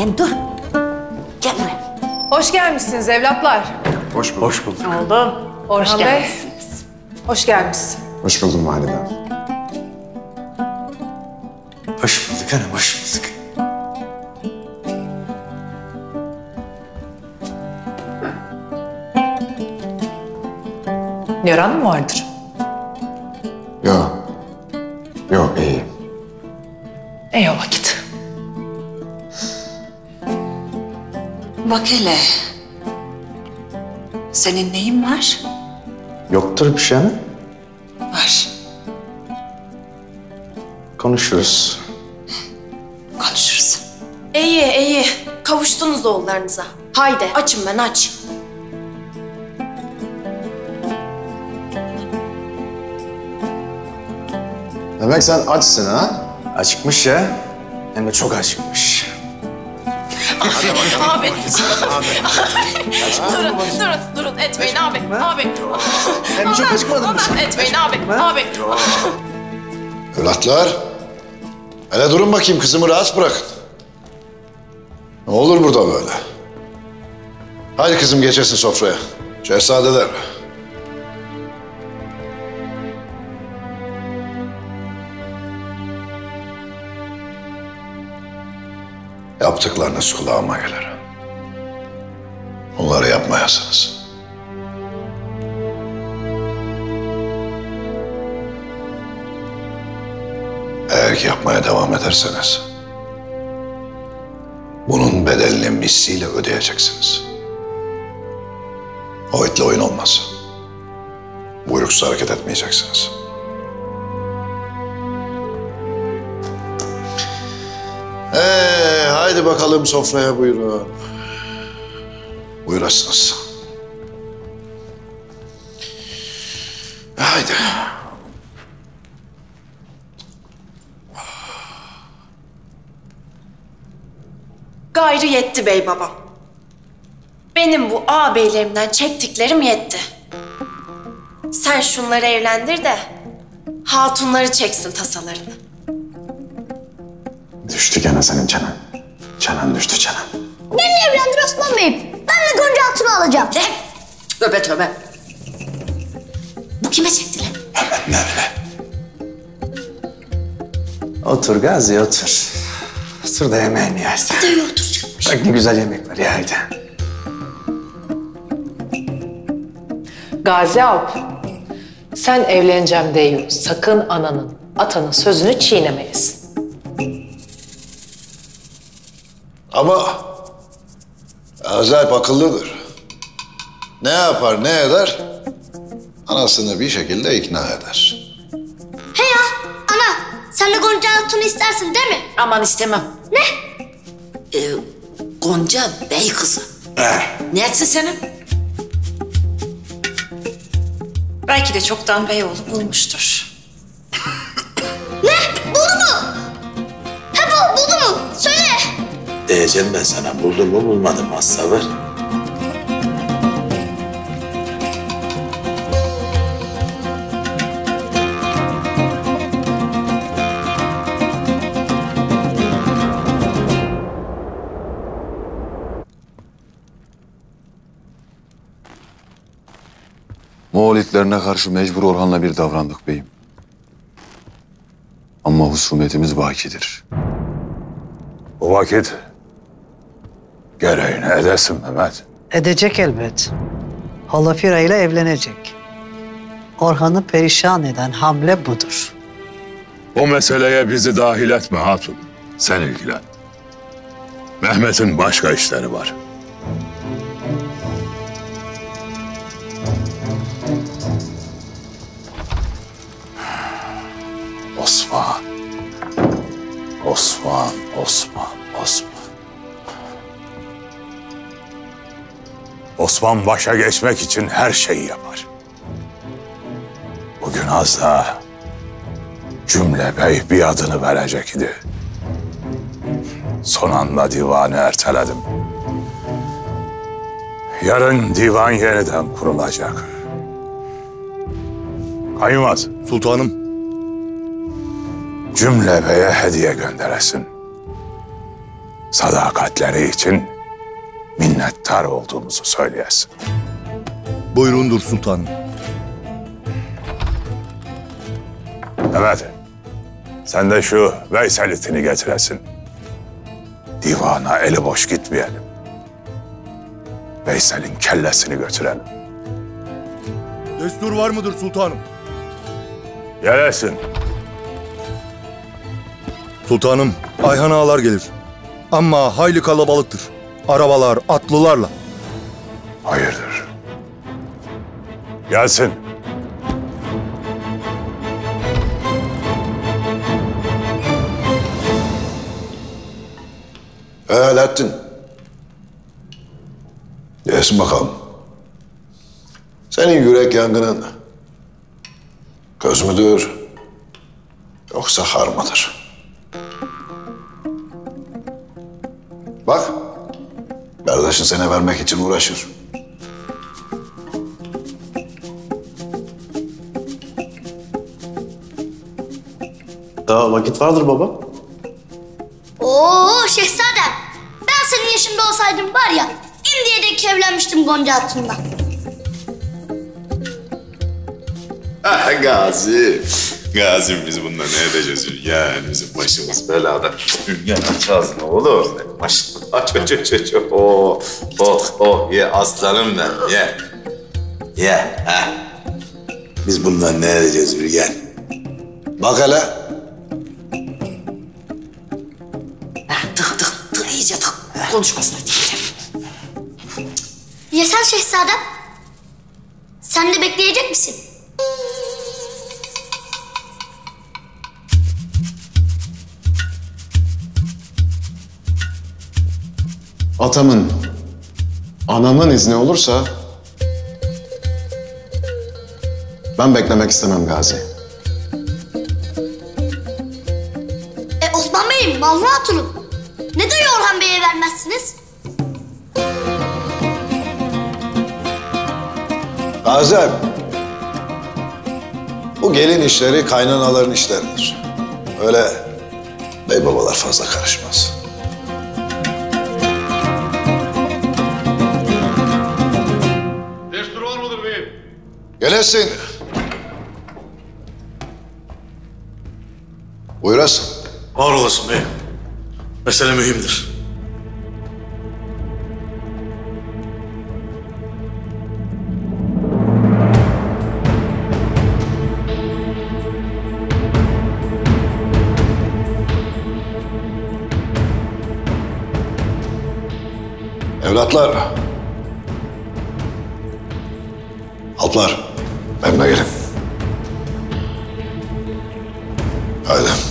Annem dur. Gel buraya. Hoş gelmişsiniz evlatlar. Hoş bulduk. Hoş bulduk. Oğlum. Orhan Bey. Hoş gelmişsin. Hoş buldum valide. Hoş bulduk hanım, hoş bulduk. Yaran mı vardır? Yok. Yok, iyi. İyi o vakit. Bak hele. Senin neyin var? Yoktur bir şey mi? Var. Konuşuruz. Konuşuruz. İyi iyi. Kavuştunuz oğullarınıza. Haydi açım ben aç. Demek sen açsın ha? Acıkmış ya. Hem de çok acıkmış. Abi. durun durun durun etmeyin abi. Abi. Hem çok acıkmadın mı sen? Etmeyin abi. Abi. Evlatlar, hele durun bakayım kızımı rahat bırakın. Ne olur burada böyle? Hadi kızım geçesin sofraya. Şehzadeler. Yaptıklarınız kulağıma gelir. Bunları yapmayasınız. Eğer ki yapmaya devam ederseniz... ...bunun bedelini misliyle ödeyeceksiniz. O itle oyun olmaz. Buyruksuz hareket etmeyeceksiniz. Ee, haydi bakalım sofraya buyurun. Buyurasınız. Haydi. Gayrı yetti bey babam. Benim bu ağabeylerimden çektiklerim yetti. Sen şunları evlendir de hatunları çeksin tasalarını. Düştü gene senin çenen. Çenen düştü çenen. Beni evlendir Osman Bey'im. Ben de Gonca Hatun'u alacağım. Ne? Tövbe tövbe. Bu kime çekti lan? Öyle? Otur Gazi otur. Otur da yemeğini ye. hadi. Dayı oturacakmış. Bak ne güzel yemek var ya haydi. Gazi Alp. Sen evleneceğim deyin. Sakın ananın, atanın sözünü çiğnemelisin. Ama Azalp akıllıdır. Ne yapar ne eder? Anasını bir şekilde ikna eder. He ya ana sen de Gonca Hatun'u istersin değil mi? Aman istemem. Ne? Ee, Gonca bey kızı. Ne etsin senin? Belki de çoktan bey oğlu bulmuştur. Diyeceğim ben sana buldum mu bulmadım mı sabır. Moğolitlerine karşı mecbur Orhan'la bir davrandık beyim. Ama husumetimiz bakidir. O vakit gereğini edesin Mehmet. Edecek elbet. Holafira ile evlenecek. Orhan'ı perişan eden hamle budur. O meseleye bizi dahil etme hatun. Sen ilgilen. Mehmet'in başka işleri var. Osman. Osman, Osman, Osman. Osman başa geçmek için her şeyi yapar. Bugün az daha cümle bey bir adını verecek idi. Son anda divanı erteledim. Yarın divan yeniden kurulacak. Kaymaz. Sultanım. Cümle beye hediye gönderesin. sadakatleri için minnettar olduğumuzu söyleyesin. Buyurundur sultanım. Evet. Sen de şu Veysel itini getiresin. Divana eli boş gitmeyelim. Veysel'in kellesini götürelim. Destur var mıdır sultanım? Gelesin. Sultanım, Ayhan ağalar gelir. Ama hayli kalabalıktır. Arabalar, atlılarla. Hayırdır? Gelsin. He Alaaddin. Gelsin bakalım. Senin yürek yangının köz müdür yoksa har mıdır? Bak, kardeşin sana vermek için uğraşır. Daha vakit vardır baba. Oo şehzadem. Ben senin yaşında olsaydım var ya şimdiye dek evlenmiştim Gonca Hatun'la. Ah Gazi. Gazi biz bununla ne edeceğiz? Yani bizim başımız belada. Ülgen aç ağzını oğlum. Maşallah. Aç aç aç aç. Oh, oh, oh. Ye aslanım ben. Ye. Ye. Ha. Biz bundan ne edeceğiz Ülgen? Bak hele. Tık tık tık iyice tık. Konuşmasın sen şehzadem? Sen de bekleyecek misin? Atamın, anamın izni olursa... Ben beklemek istemem Gazi. E Osman Bey'im, Mallı Hatun'um. Neden Orhan Bey'e vermezsiniz? Gazi abi, Bu gelin işleri kaynanaların işleridir. Öyle bey babalar fazla karışmaz. Gelesin. Buyurasın. Var olasın beyim. Mesele mühimdir. Evlatlar. Alplar. Benimle gelin. Haydi.